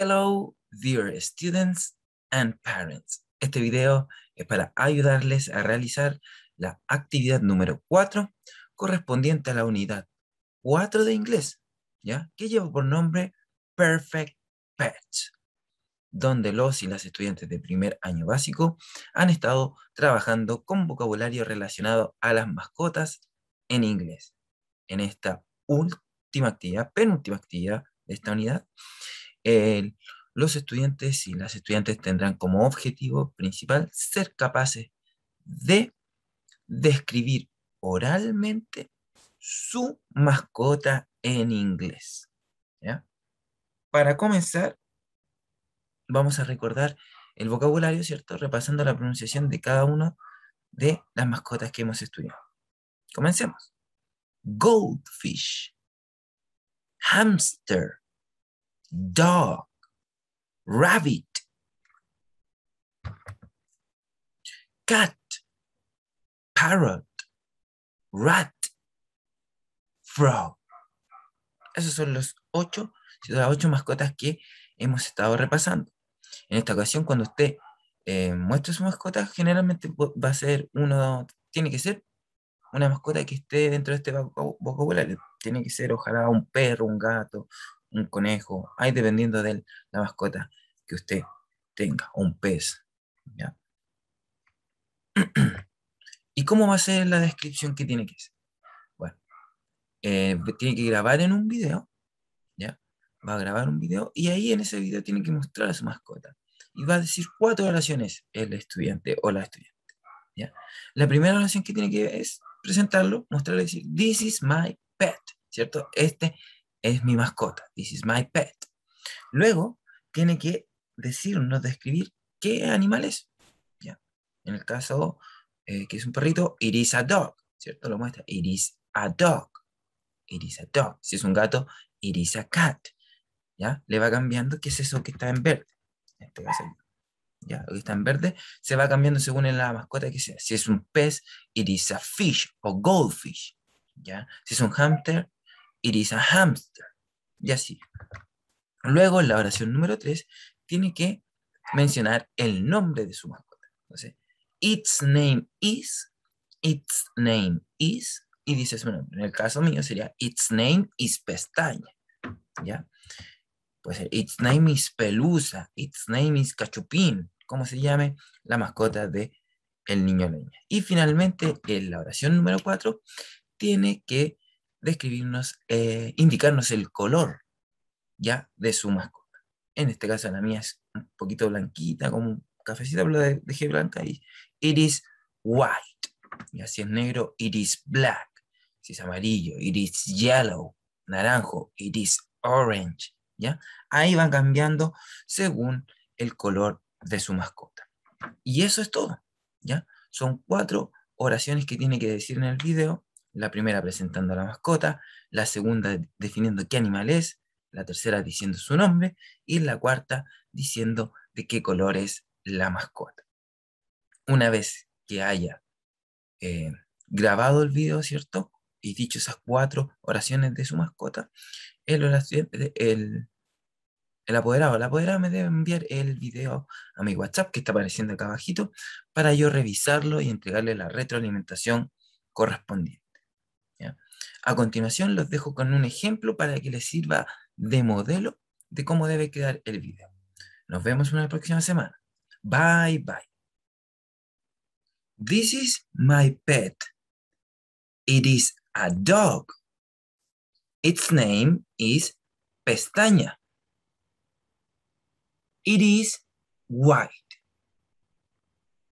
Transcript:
Hello, dear students and parents. Este video es para ayudarles a realizar la actividad número 4 correspondiente a la unidad 4 de inglés, ¿ya? Que lleva por nombre Perfect Pets, donde los y las estudiantes de primer año básico han estado trabajando con vocabulario relacionado a las mascotas en inglés. En esta última actividad, penúltima actividad de esta unidad, los estudiantes y las estudiantes tendrán como objetivo principal ser capaces de describir oralmente su mascota en inglés. Para comenzar, vamos a recordar el vocabulario, ¿cierto? Repasando la pronunciación de cada una de las mascotas que hemos estudiado. Comencemos. Goldfish, hamster, dog, rabbit, cat, parrot, rat, frog. Esos son los ocho, las ocho mascotas que hemos estado repasando. En esta ocasión, cuando usted eh, muestre su mascota, generalmente va a ser uno, tiene que ser una mascota que esté dentro de este vocabulario. Tiene que ser, ojalá, un perro, un gato, un conejo, ahí dependiendo de la mascota que usted tenga, o un pez. ¿ya? ¿Y cómo va a ser la descripción que tiene que ser? Bueno, eh, tiene que grabar en un video, ¿ya? Va a grabar un video y ahí en ese video tiene que mostrar a su mascota. Y va a decir cuatro oraciones el estudiante o la estudiante. ¿ya? La primera oración que tiene que es presentarlo, mostrarle, decir, this is my pet, ¿cierto? Este es mi mascota. This is my pet. Luego, tiene que decirnos, describir qué animal es. ¿ya? En el caso eh, que es un perrito, it is a dog, ¿cierto? Lo muestra. It is a dog. It is a dog. Si es un gato, it is a cat. ¿Ya? Le va cambiando qué es eso que está en verde. Este ¿Ya? Lo que está en verde se va cambiando según la mascota que sea. Si es un pez, it is a fish o goldfish. ¿Ya? Si es un hamster, it is a hamster. Y así. Luego, la oración número 3, tiene que mencionar el nombre de su mascota. Entonces, its name is, its name is, y dice su nombre. En el caso mío sería, its name is pestaña. ¿Ya? Pues its name is pelusa, its name is cachupín, como se llame la mascota de el niño niña. Y finalmente, en la oración número 4, tiene que describirnos, eh, indicarnos el color ya de su mascota. En este caso la mía es un poquito blanquita, como un cafecito de, de blanca y it is white. Y así es negro, it is black. Si es amarillo, it is yellow. Naranjo, it is orange. ¿Ya? Ahí van cambiando según el color de su mascota. Y eso es todo. ¿Ya? Son cuatro oraciones que tiene que decir en el video la primera presentando a la mascota, la segunda definiendo qué animal es, la tercera diciendo su nombre y la cuarta diciendo de qué color es la mascota. Una vez que haya eh, grabado el video, ¿cierto? Y dicho esas cuatro oraciones de su mascota, el, el, el apoderado, el apoderado me debe enviar el video a mi WhatsApp que está apareciendo acá abajito para yo revisarlo y entregarle la retroalimentación correspondiente. A continuación los dejo con un ejemplo para que les sirva de modelo de cómo debe quedar el video. Nos vemos en la próxima semana. Bye bye. This is my pet. It is a dog. Its name is Pestaña. It is white.